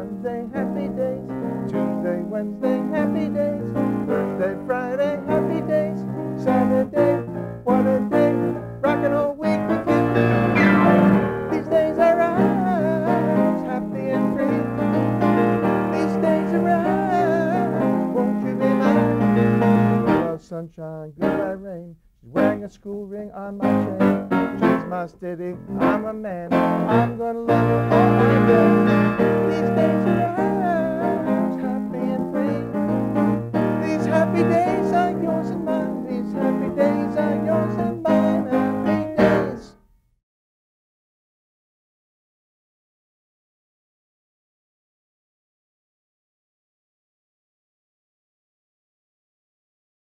Monday, happy days. Tuesday, Wednesday, happy days. Thursday, Friday, happy days. Saturday, what a day. Rockin' all week. These days are ours, happy and free. These days are ours, won't you be mine? Hello, sunshine, goodbye, rain. She's wearing a school ring on my chain. She's my steady, I'm a man. I'm gonna love